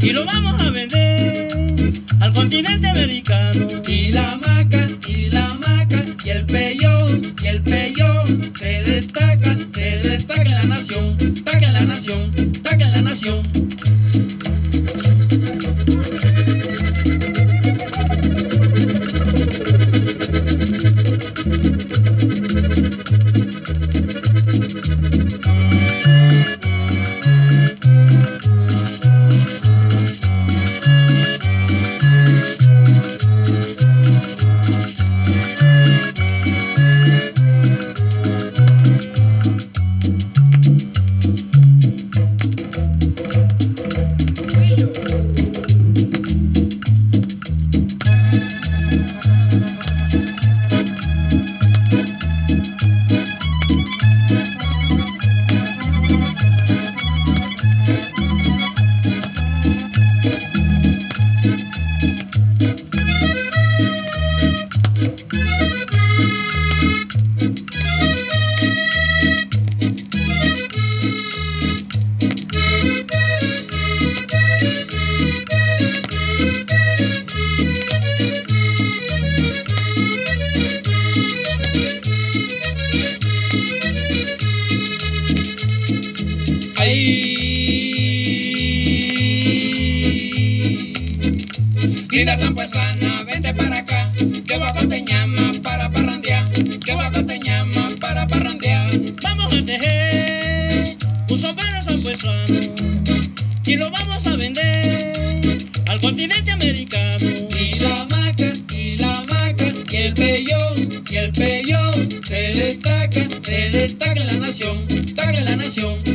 y lo vamos a vender al continente americano. Y la maca, y la maca, y el peyón, y el peyón se destaca, se destaca en la nación, destaca en la nación, destaca en la nación. ahí. San Pueslana, vente para acá, que guapo te llama para parrandear, que guapo te llama para parrandear. Vamos a tejer un sombrero sanpueslano y lo vamos a vender al continente americano. Y la maca, y la maca, y el peyón, y el peyón, se destaca, se destaca en la nación, destaca en la nación.